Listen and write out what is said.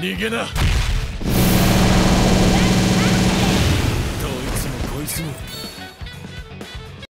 逃げな。どいつもこいつも。